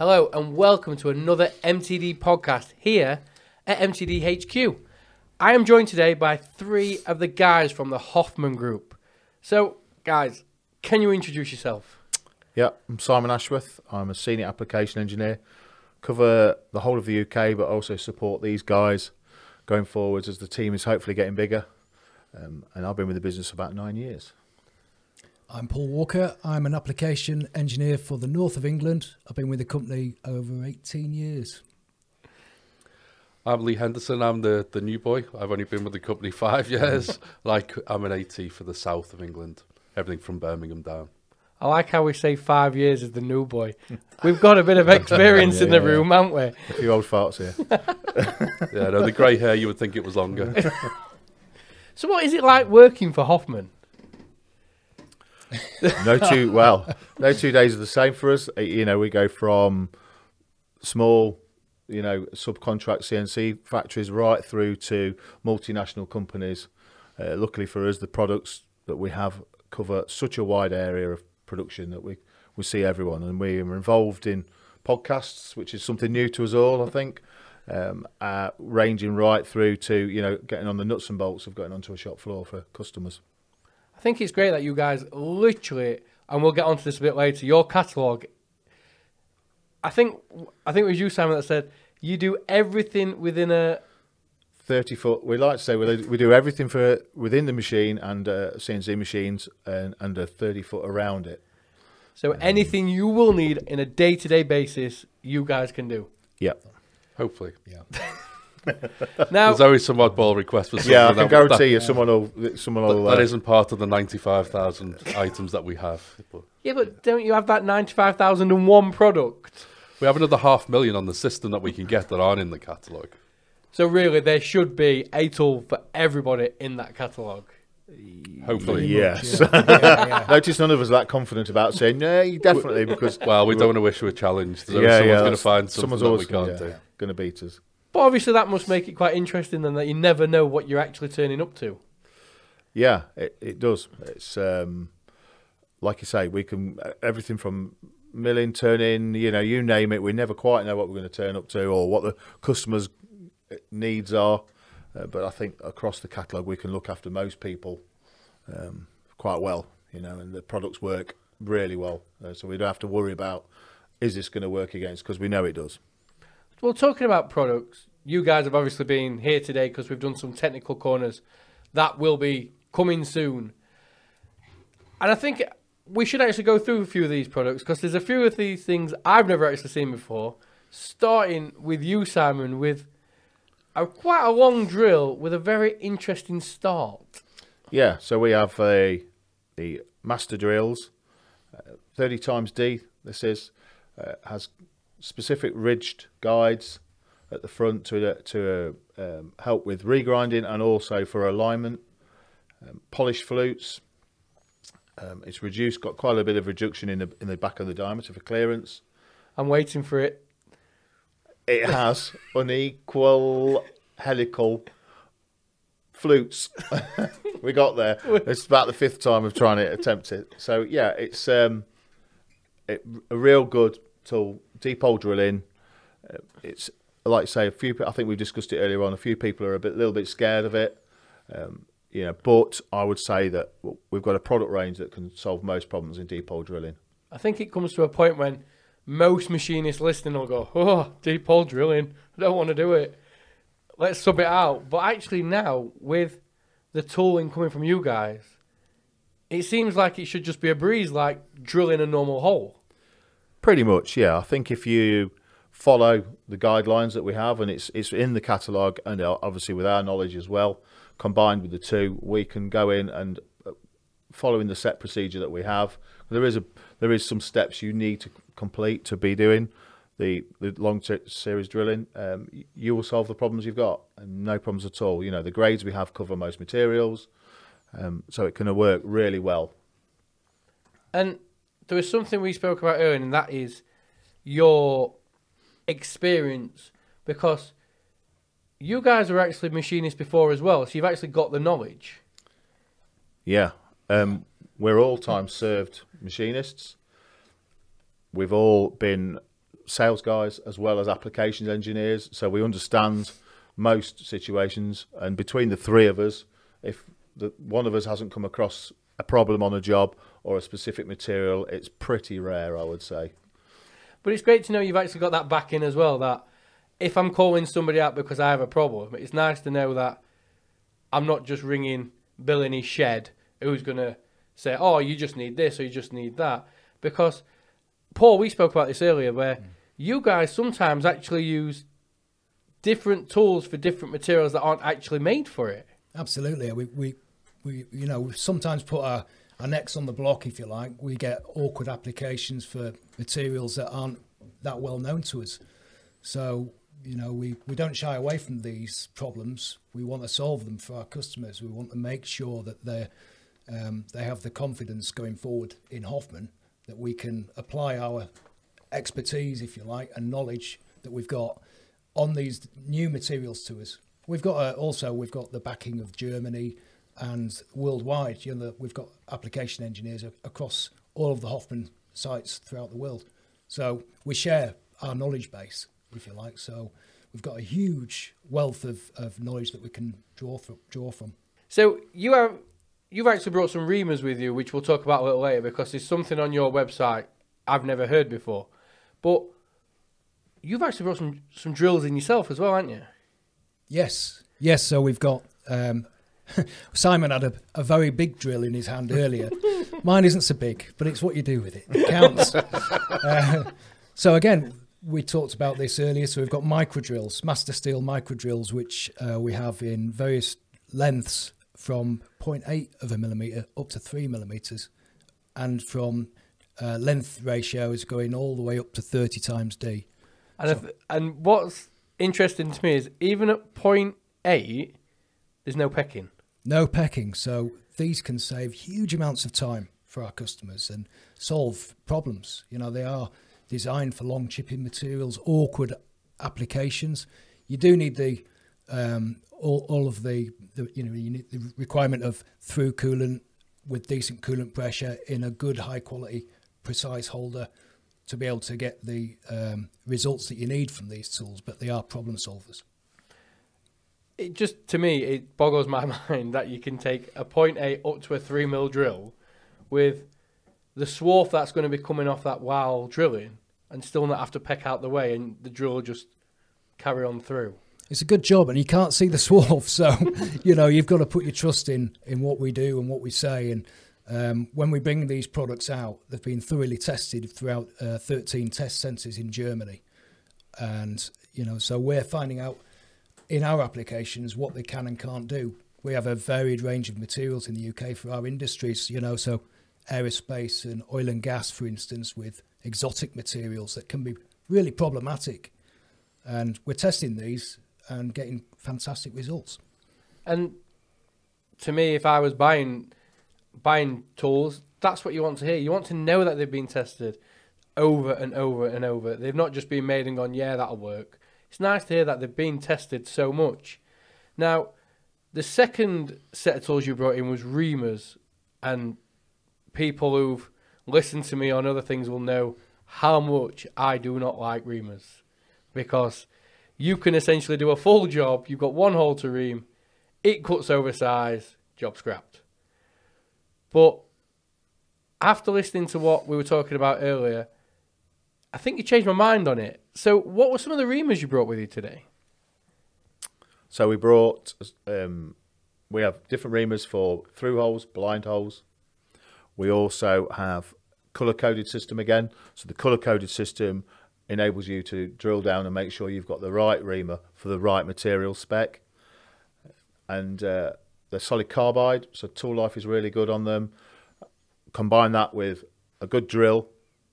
Hello and welcome to another MTD podcast here at MTD HQ. I am joined today by three of the guys from the Hoffmann Group. So, guys, can you introduce yourself? Yeah, I'm Simon Ashworth. I'm a senior application engineer. Cover the whole of the UK, but also support these guys going forwards as the team is hopefully getting bigger. Um, and I've been with the business about nine years. I'm Paul Walker. I'm an application engineer for the north of England. I've been with the company over 18 years. I'm Lee Henderson. I'm the, the new boy. I've only been with the company five years. like I'm an AT for the south of England. Everything from Birmingham down. I like how we say five years as the new boy. We've got a bit of experience Yeah, in the yeah. room, haven't we? A few old farts here. Yeah, no, the grey hair, you would think it was longer. So, what is it like working for Hoffmann? No two well, no two days are the same for us. Uh, You know, we go from small, you know, subcontract CNC factories right through to multinational companies. Uh, luckily for us, the products that we have cover such a wide area of production that we we see everyone, and we are involved in podcasts, which is something new to us all, I think. Um, uh, ranging right through to you know getting on the nuts and bolts of getting onto a shop floor for customers. I think it's great that you guys literally, and we'll get onto this a bit later. Your catalog. I think I think it was you, Simon, that said you do everything within a. 30 foot we like to say we, we do everything for within the machine and uh, cnc machines and, and a 30 foot around it So anything you will need in a day-to-day basis, you guys can do. yep Hopefully. Yeah. Now, There's always some oddball request for something yeah i can guarantee that, you someone will someone will that uh, isn't part of the 95,000 items that we have. But yeah, but don't you have that ninety-five thousand and one product? we have another half million on the system that we can get that aren't in the catalogue. So really, there should be a tool for everybody in that catalog. Hopefully. yes Yeah, yeah, yeah. notice none of us are that confident about saying no definitely because Well, we don't want to issue a challenge. So yeah someone's yeah going to find something someone's that we can't yeah, do. going to beat us But obviously, that must make it quite interesting, then that you never know what you're actually turning up to. Yeah, it, it does. It's um, like you say, we can everything from milling, turning, you know, you name it. We never quite know what we're going to turn up to or what the customers' needs are. Uh, but I think across the catalogue, we can look after most people um, quite well, you know, and the products work really well. Uh, so we don't have to worry about is this going to work against because we know it does. Well, talking about products, you guys have obviously been here today because we've done some technical corners that will be coming soon. And I think we should actually go through a few of these products because there's a few of these things I've never actually seen before. Starting with you, Simon, with a quite a long drill with a very interesting start. Yeah, so we have a the master drills, uh, 30 times D. This is uh, has specific ridged guides at the front to to uh, um, help with regrinding and also for alignment. Um, polished flutes. Um, it's reduced, got quite a bit of reduction in the in the back of the diameter for clearance. I'm waiting for it. It has unequal helical flutes. we got there. It's about the fifth time of trying to attempt it. So yeah, it's um, it, a real good tool. Deep hole drilling. Uh, it's like I say, a few. I think we discussed it earlier on. A few people are a bit, little bit scared of it. Um, you know, but I would say that we've got a product range that can solve most problems in deep hole drilling. I think it comes to a point when most machinists listening will go, "Oh, deep hole drilling. I don't want to do it. Let's sub it out." But actually, now with the tooling coming from you guys, it seems like it should just be a breeze, like drilling a normal hole. Pretty much, yeah. I think if you follow the guidelines that we have, and it's it's in the catalogue, and uh, obviously with our knowledge as well, combined with the two, we can go in and uh, following the set procedure that we have. There is a there is some steps you need to complete to be doing the the long series drilling. Um, you will solve the problems you've got, and no problems at all. You know the grades we have cover most materials, um, so it can work really well. And there was something we spoke about earlier, and that is your experience because you guys were actually machinists before as well, so you've actually got the knowledge. Yeah, um, we're all time served machinists. We've all been sales guys as well as applications engineers, so we understand most situations. And between the three of us, if the, one of us hasn't come across a problem on a job or a specific material, it's pretty rare, I would say. But it's great to know you've actually got that back in as well. That if I'm calling somebody out because I have a problem, it's nice to know that I'm not just ringing Bill in his shed who's going to say, oh, you just need this or you just need that. Because, Paul, we spoke about this earlier where mm. you guys sometimes actually use different tools for different materials that aren't actually made for it. Absolutely. We, we, we you know, we sometimes put our, our necks on the block, if you like. We get awkward applications for materials that aren't that well known to us. So you know, we, we don't shy away from these problems. We want to solve them for our customers. We want to make sure that they um, they have the confidence going forward in Hoffmann that we can apply our expertise, if you like, and knowledge that we've got on these new materials to us. We've got uh, also we've got the backing of Germany and worldwide. You know, we've got application engineers across all of the Hoffmann sites throughout the world. So we share our knowledge base if you like. So we've got a huge wealth of, of knowledge that we can draw from, draw from. So you have you've actually brought some reamers with you, which we'll talk about a little later because there's something on your website I've never heard before. But you've actually brought some some drills in yourself as well, haven't you? Yes, yes. So we've got. Um, Simon had a, a very big drill in his hand earlier. Mine isn't so big, but it's what you do with it. It counts. uh, so again, we talked about this earlier. So we've got micro drills, master steel micro drills, which uh, we have in various lengths from 0.8 of a millimeter up to three millimeters, and from uh, length ratios going all the way up to 30 times D. And so, if, and what's interesting to me is even at 0.8, there's no pecking. No pecking. So these can save huge amounts of time for our customers and solve problems. You know, they are designed for long chipping materials, awkward applications. You do need the um, all, all of the, the you know you need the requirement of through coolant with decent coolant pressure in a good high quality precise holder to be able to get the um, results that you need from these tools. But they are problem solvers. It just to me it boggles my mind that you can take a 0.8 up to a three mil drill with the swarf that's going to be coming off that while drilling and still not have to peck out the way and the drill just carry on through. It's a good job, and you can't see the swarf, so you know you've got to put your trust in in what we do and what we say. And um, when we bring these products out, they've been thoroughly tested throughout uh, 13 test centres in Germany, and you know so we're finding out in our applications what they can and can't do. We have a varied range of materials in the UK for our industries, you know, so aerospace and oil and gas, for instance, with exotic materials that can be really problematic. And we're testing these and getting fantastic results. And to me, if I was buying buying tools, that's what you want to hear. You want to know that they've been tested over and over and over. They've not just been made and gone, yeah, that'll work. It's nice to hear that they've been tested so much. Now, the second set of tools you brought in was reamers, and people who've listened to me on other things will know how much I do not like reamers because you can essentially do a full job. You've got one hole to ream, it cuts over size, job scrapped. But after listening to what we were talking about earlier, I think you changed my mind on it. So, what were some of the reamers you brought with you today? So we brought, um, we have different reamers for through holes, blind holes, we also have color coded system again. So the color coded system enables you to drill down and make sure you've got the right reamer for the right material spec. And uh, they're solid carbide, so tool life is really good on them. Combine that with a good drill,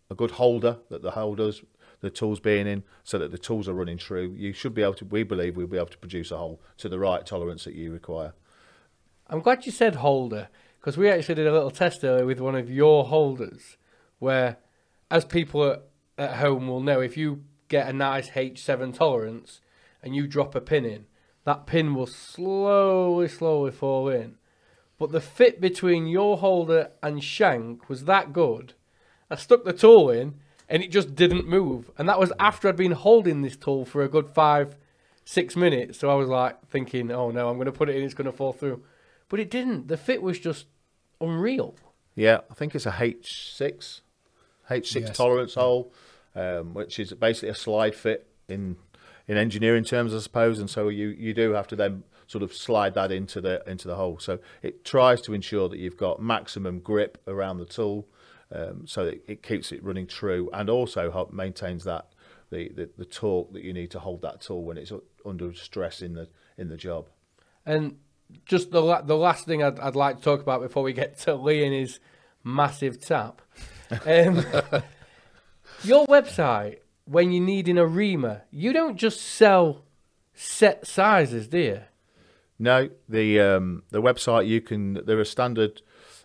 a good holder that the holders, the tools being in, so that the tools are running true. You should be able to, we believe we'll be able to produce a hole to the right tolerance that you require. I'm glad you said holder because we actually did a little test earlier with one of your holders where, as people at home will know, if you get a nice H7 tolerance and you drop a pin in, that pin will slowly, slowly fall in. But the fit between your holder and shank was that good. I stuck the tool in, and it just didn't move. And that was after I'd been holding this tool for a good five, six minutes. So I was like thinking, oh no, I'm going to put it in, it's going to fall through. But it didn't. The fit was just unreal. Yeah, I think it's a H6, H6 Yes. tolerance hole, um, which is basically a slide fit in in engineering terms, I suppose. And so you you do have to then sort of slide that into the into the hole. So it tries to ensure that you've got maximum grip around the tool, um, so that it keeps it running true, and also help maintains that the, the the torque that you need to hold that tool when it's under stress in the in the job. And just the la- the last thing I'd, I'd like to talk about before we get to Lee and his massive tap. Um, your website, when you're needing a reamer, you don't just sell set sizes, do you? No, the um, the website you can there are standard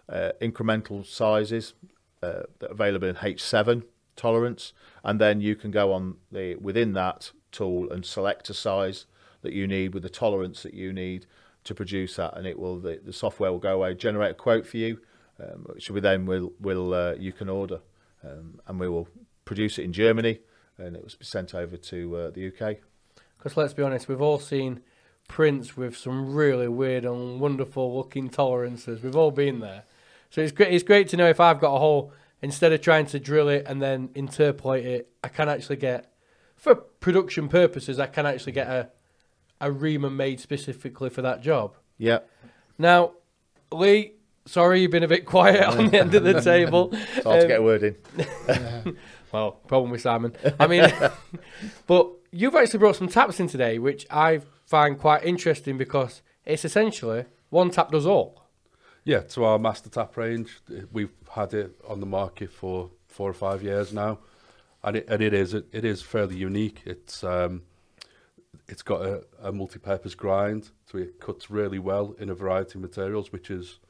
uh, incremental sizes uh, available in H7 tolerance, and then you can go on the within that tool and select a size that you need with the tolerance that you need to produce that, and it will the, the software will go away generate a quote for you, um, which we then will will uh, you can order, um, and we will produce it in Germany, and it will be sent over to uh, the UK. Because let's be honest, we've all seen prints with some really weird and wonderful looking tolerances. We've all been there. So it's great. It's great to know if I've got a hole, instead of trying to drill it and then interpolate it, I can actually get, for production purposes, I can actually get a, a reamer made specifically for that job. Yeah. Now, Lee, sorry you've been a bit quiet on the end of the table. It's hard to Um, get a word in. Well, problem with Simon. I mean, but you've actually brought some taps in today, which I find quite interesting because it's essentially one tap does all. Yeah, to our master tap range, we've had it on the market for four or five years now, and it and it is it, it is fairly unique. It's um, it's got a, a multi-purpose grind, so it cuts really well in a variety of materials, which is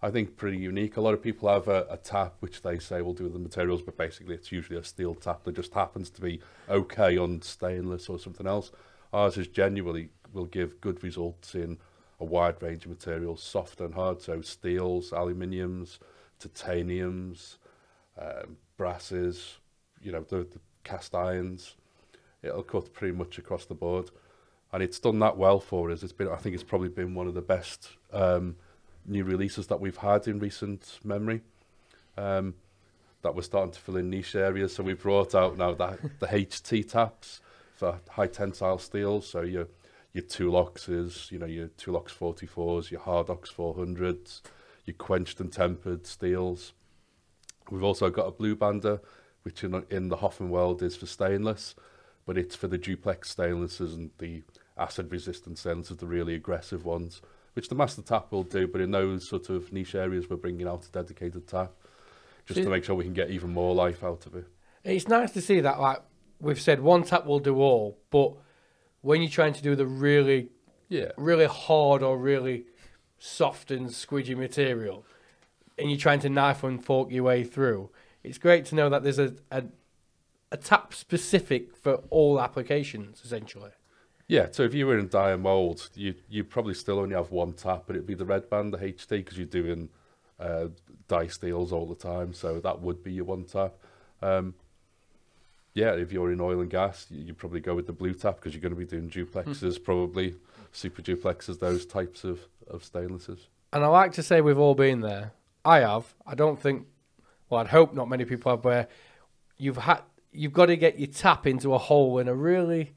I think pretty unique. A lot of people have a, a tap which they say will do the materials, but basically it's usually a steel tap that just happens to be okay on stainless or something else. Ours is genuinely will give good results in a wide range of materials, soft and hard, so steels, aluminiums, titaniums, um, brasses, you know, the, the cast irons. It'll cut pretty much across the board. And it's done that well for us. It's been, I think it's probably been one of the best um, new releases that we've had in recent memory. Um, that we're starting to fill in niche areas. So we've brought out now the, the HT taps for high tensile steel. So you're your your Tooloxes, you know, your Toolox 44s, your Hardox 400s, your quenched and tempered steels. We've also got a blue bander, which in, in the Hoffmann world is for stainless, but it's for the duplex stainlesses and the acid resistant stainlesses, the really aggressive ones, which the master tap will do. But in those sort of niche areas, we're bringing out a dedicated tap just to make sure we can get even more life out of it. It's nice to see that, like we've said, one tap will do all, but when you're trying to do the really, Yeah. really hard or really soft and squidgy material, and you're trying to knife and fork your way through, it's great to know that there's a, a, a tap specific for all applications, essentially. Yeah, so if you were in die and mould, you you probably still only have one tap, but it'd be the red band, the HT, because you're doing uh, die steels all the time. So that would be your one tap. Um, yeah, if you're in oil and gas, you you probably go with the blue tap because you're going to be doing duplexes, hmm. probably super duplexes, those types of, of stainlesses. And I like to say we've all been there. I have. I don't think. Well, I'd hope not many people have. Where you've had, you've got to get your tap into a hole in a really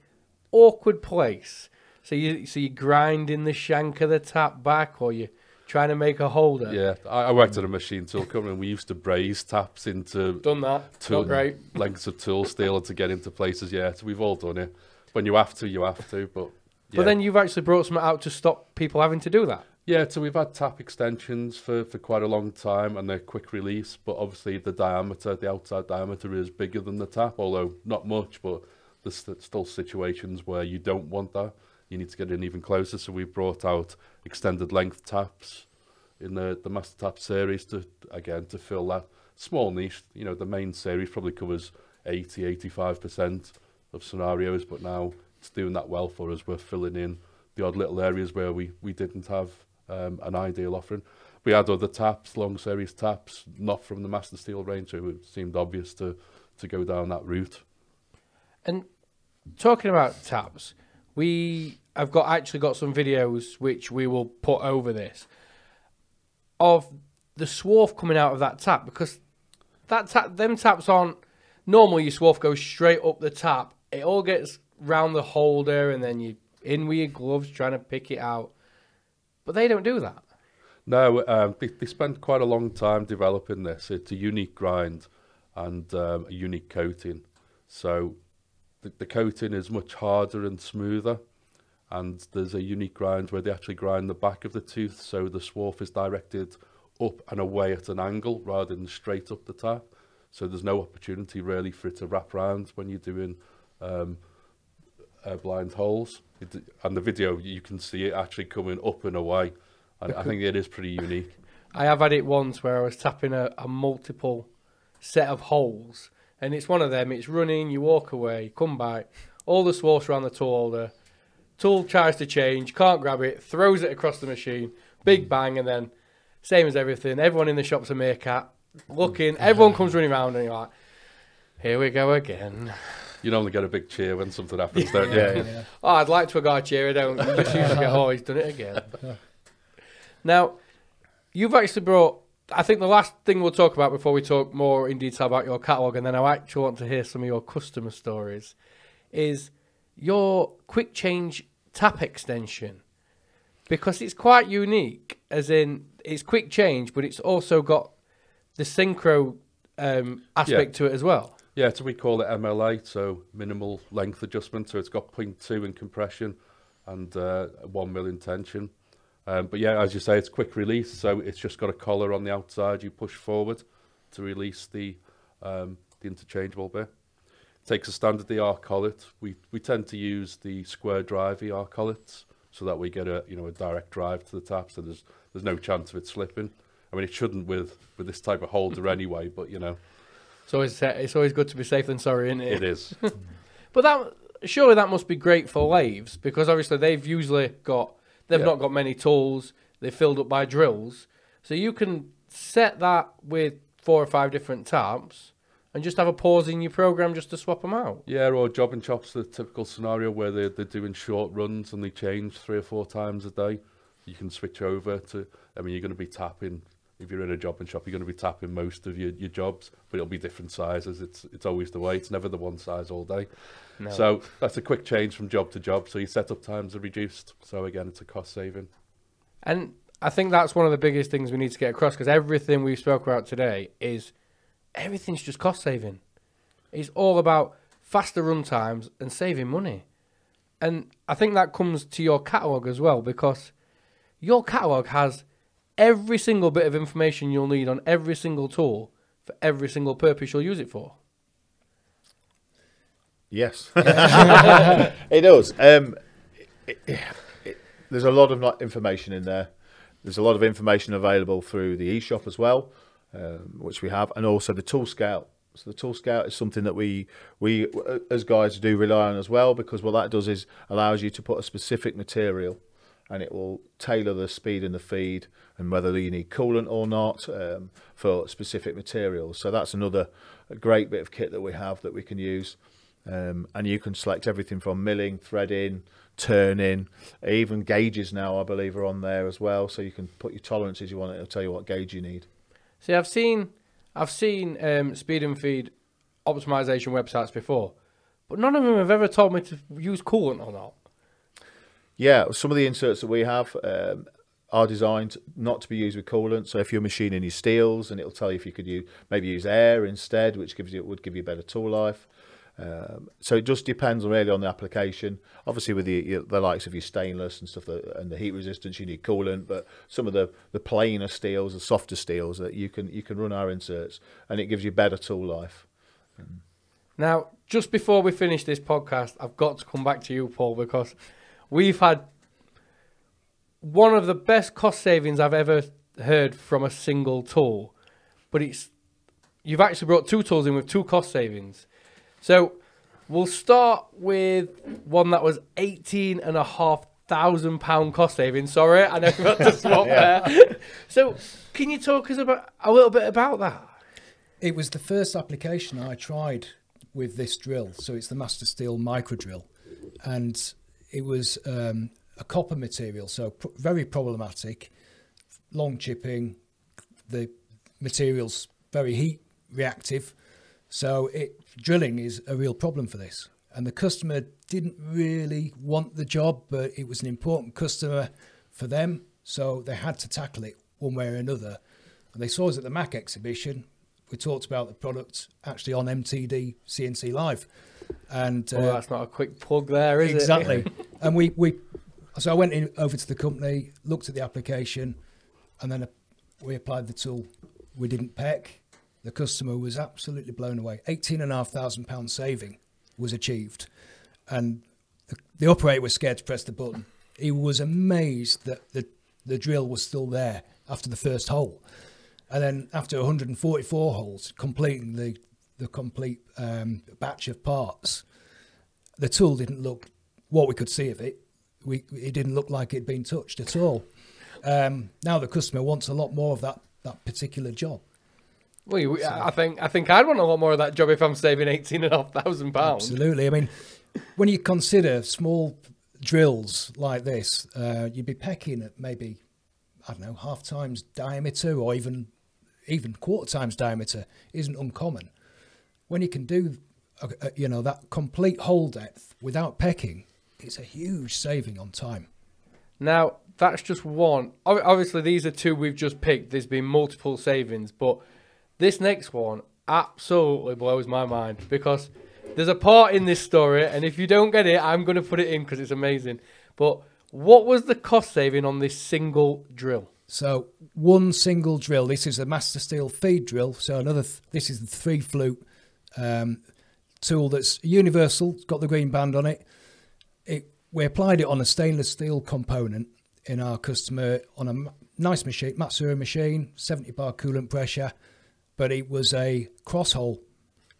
awkward place. So you, so you grinding the shank of the tap back, or you trying to make a holder. Yeah, I, I worked at a machine tool company and we used to braze taps into Done that. tool, Not great. lengths of tool steel to get into places. Yeah, so we've all done it. When you have to, you have to. But yeah. But then you've actually brought something out to stop people having to do that. Yeah, so we've had tap extensions for, for quite a long time and they're quick release, but obviously the diameter, the outside diameter is bigger than the tap, although not much, but there's still situations where you don't want that. You need to get in even closer, so we've brought out extended length taps in the, the Master Tap series to, again, to fill that small niche. You know, the main series probably covers 80, 85% of scenarios, but now it's doing that well for us. We're filling in the odd little areas where we, we didn't have um, an ideal offering. We had other taps, long series taps, not from the Master Steel range, so it seemed obvious to, to go down that route. And talking about taps, we have got actually got some videos which we will put over this of the swarf coming out of that tap because that tap them taps aren't normal your swarf goes straight up the tap. It all gets round the holder and then you in with your gloves trying to pick it out. But they don't do that. No, um, they, they spent quite a long time developing this. It's a unique grind and um, a unique coating. So the, the coating is much harder and smoother and there's a unique grind where they actually grind the back of the tooth so the swarf is directed up and away at an angle rather than straight up the tap. So there's no opportunity really for it to wrap around when you're doing um, uh, blind holes. It, and the video you can see it actually coming up and away and I think it is pretty unique. I have had it once where I was tapping a, a multiple set of holes and it's one of them. It's running, you walk away, come back, all the swarfs around the tool holder. Tool tries to change, can't grab it, throws it across the machine, big bang, and then same as everything. Everyone in the shop's a meerkat, looking. Everyone comes running around, and you're like, "Here we go again." You normally get a big cheer when something happens, don't you? Yeah, Yeah. Oh, I'd like to have a guy cheer. I don't. You just usually get, oh, he's done it again. Now, you've actually brought. I think the last thing we'll talk about before we talk more in detail about your catalogue, and then I actually want to hear some of your customer stories, is your quick change tap extension. Because it's quite unique, as in it's quick change, but it's also got the synchro um, aspect to it as well. Yeah, so we call it MLA, so minimal length adjustment. So it's got 0.2 in compression and uh, 1 mil in tension. Um, but yeah, as you say, it's quick release. So it's just got a collar on the outside. You push forward to release the um, the interchangeable bit. It takes a standard ER collet. We we tend to use the square drive ER collets so that we get a you know a direct drive to the tap. So there's there's no chance of it slipping. I mean, it shouldn't with with this type of holder anyway. But you know, It's always it's always good to be safe than sorry, isn't it? it is. But that surely that must be great for lathes because obviously they've usually got they've Yeah. not got many tools. They're filled up by drills, so you can set that with four or five different taps and just have a pause in your program just to swap them out. Yeah, or job and chop's the typical scenario where they're, they're doing short runs and they change three or four times a day. You can switch over to, I mean, you're going to be tapping, if you're in a job and shop, you're going to be tapping most of your, your jobs, but it'll be different sizes. It's it's always the way. It's never the one size all day. No. So that's a quick change from job to job. So your setup times are reduced. So again, it's a cost saving. And I think that's one of the biggest things we need to get across because everything we've spoke about today is everything's just cost saving. It's all about faster run times and saving money. And I think that comes to your catalogue as well because your catalogue has every single bit of information you'll need on every single tool for every single purpose you'll use it for. Yes, it does. Um, it, it, there's a lot of not information in there. There's a lot of information available through the eShop as well, um, which we have, and also the Tool Scout. So the Tool Scout is something that we we uh, as guys do rely on as well because what that does is allows you to put a specific material, and it will tailor the speed and the feed and whether you need coolant or not um, for specific materials. So that's another great bit of kit that we have that we can use. Um, and you can select everything from milling, threading, turning, even gauges now I believe are on there as well. So you can put your tolerances you want. It'll tell you what gauge you need. See, I've seen, I've seen um, speed and feed optimization websites before, but none of them have ever told me to use coolant or not. Yeah, some of the inserts that we have um, are designed not to be used with coolant. So if you're machining your steels, and it'll tell you if you could use maybe use air instead, which gives you would give you better tool life. Um, so it just depends really on the application. Obviously, with the the likes of your stainless and stuff, that, and the heat resistance, you need coolant. But some of the the plainer steels, the softer steels, that you can you can run our inserts, and it gives you better tool life. Now, just before we finish this podcast, I've got to come back to you, Paul, because we've had one of the best cost savings I've ever heard from a single tool. But it's you've actually brought two tools in with two cost savings. So we'll start with one that was eighteen and a half thousand pound cost saving. Sorry, I never got to swap there. So can you talk us about a little bit about that? It was the first application I tried with this drill. So it's the Master Steel micro drill, and it was um, a copper material, so pr- very problematic, long chipping. The material's very heat reactive, so it drilling is a real problem for this. And the customer didn't really want the job, but it was an important customer for them, so they had to tackle it one way or another. And they saw us at the MACH exhibition. We talked about the product actually on MTD CNC Live, and Oh, uh, that's not a quick plug there, is exactly. it? and we we so I went in over to the company, looked at the application, and then we applied the tool. We didn't peck. The customer was absolutely blown away. Eighteen and a half thousand pound saving was achieved, and the, the operator was scared to press the button. He was amazed that the the drill was still there after the first hole, and then after 144 holes, completing the the complete um, batch of parts, the tool didn't look what we could see of it. We it didn't look like it'd been touched at all. Um, now the customer wants a lot more of that that particular job. Well, you, I think I think I'd want a lot more of that job if I'm saving eighteen and a half thousand pounds. Absolutely. I mean, when you consider small drills like this, uh, you'd be pecking at maybe I don't know half times diameter or even even quarter times diameter isn't uncommon. When you can do uh, uh, you know that complete hole depth without pecking, it's a huge saving on time. Now that's just one. Obviously, these are two we've just picked. There's been multiple savings, but this next one absolutely blows my mind because there's a part in this story, and if you don't get it, I'm going to put it in because it's amazing. But what was the cost saving on this single drill? So one single drill. This is a Master Steel feed drill. So another. Th- this is the three flute um, tool that's universal. It's got the green band on it. It we applied it on a stainless steel component in our customer on a nice machine, Matsuura machine, 70 bar coolant pressure, but it was a cross hole,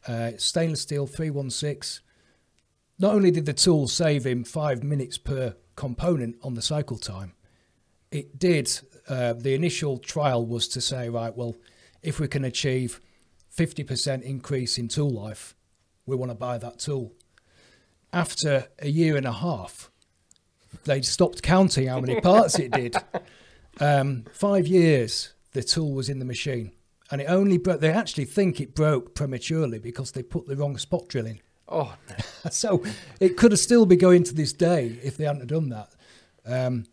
uh, stainless steel 316. Not only did the tool save him five minutes per component on the cycle time, it did. Uh, the initial trial was to say, right, well, if we can achieve 50% increase in tool life. We want to buy that tool. After a year and a half, they'd stopped counting how many parts it did. Um, five years, the tool was in the machine. And it only broke, they actually think it broke prematurely because they put the wrong spot drill in. Oh, no. so it could have still be going to this day if they hadn't have done that. Um,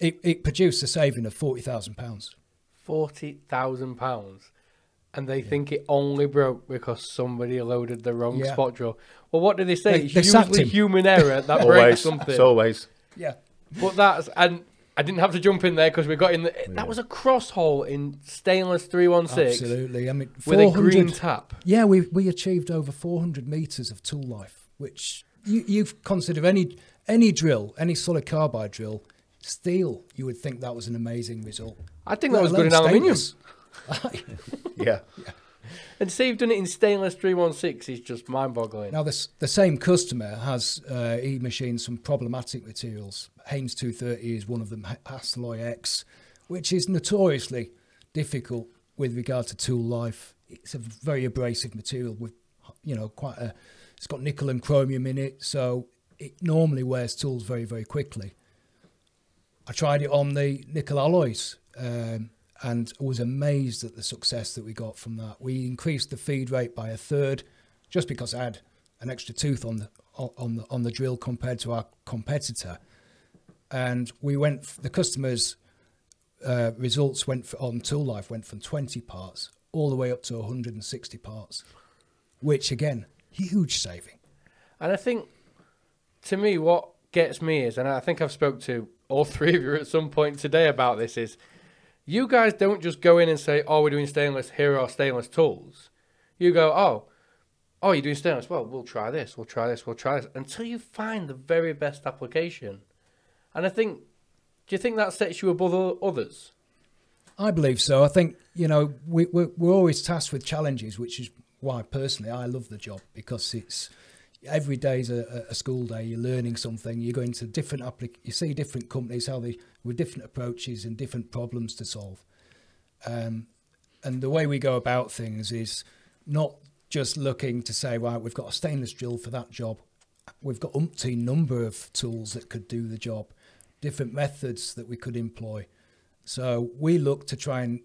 it, it produced a saving of £40,000. £40,000? And they think it only broke because somebody loaded the wrong Yeah. spot drill. Well, what do they say? They- it's they sacked usually him. human error that breaks Always. something. It's always. Yeah, But that's and I didn't have to jump in there because we got in. The, That was a cross hole in stainless three one six absolutely. I mean, with a green tap. Yeah, we we achieved over four hundred meters of tool life, which you you consider any any drill, any solid carbide drill, steel. You would think that was an amazing result. I think that was Let good in alone aluminium. Stainless. Yeah. And to say you've done it in stainless three one six is just mind boggling. Now, this, the same customer has uh, he machined some problematic materials. Haynes 230 is one of them, Hastelloy X, which is notoriously difficult with regard to tool life. It's a very abrasive material with, you know, quite a. It's got nickel and chromium in it, so it normally wears tools very, very quickly. I tried it on the nickel alloys um, and was amazed at the success that we got from that. We increased the feed rate by a third just because I had an extra tooth on the on the on the drill compared to our competitor, and we went. The customers' uh, results went for, on tool life went from 20 parts all the way up to 160 parts, which again huge saving. And I think, to me, what gets me is, and I think I've spoke to all three of you at some point today about this, is you guys don't just go in and say, "Oh, we're doing stainless. Here are our stainless tools." You go, "Oh, oh, you're doing stainless. Well, we'll try this. We'll try this. We'll try this." Until you find the very best application. And I think, do you think that sets you above others? I believe so. I think you know we, we're, we're always tasked with challenges, which is why personally I love the job because it's every day's a, a school day. You're learning something. You're going to different applic- You see different companies how they with different approaches and different problems to solve. Um, and the way we go about things is not just looking to say, right, we've got a stainless drill for that job. We've got umpteen number of tools that could do the job, different methods that we could employ. So we look to try and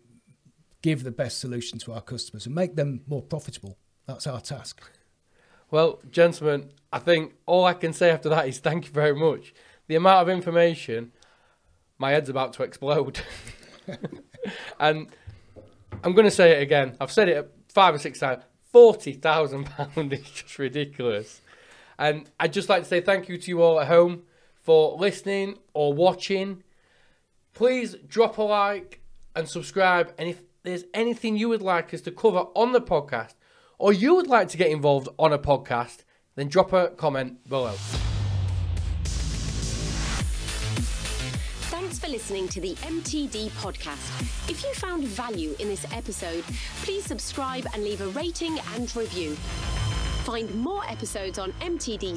give the best solution to our customers and make them more profitable. That's our task. Well, gentlemen, I think all I can say after that is thank you very much. The amount of information, my head's about to explode. and I'm going to say it again. I've said it five or six times. Forty thousand pound is just ridiculous. And I'd just like to say thank you to you all at home for listening or watching. Please drop a like and subscribe. And if there's anything you would like us to cover on the podcast, or you would like to get involved on a podcast, then drop a comment below. Thanks for listening to the MTD podcast. If you found value in this episode, please subscribe and leave a rating and review. Find more episodes on mtdcnc.com.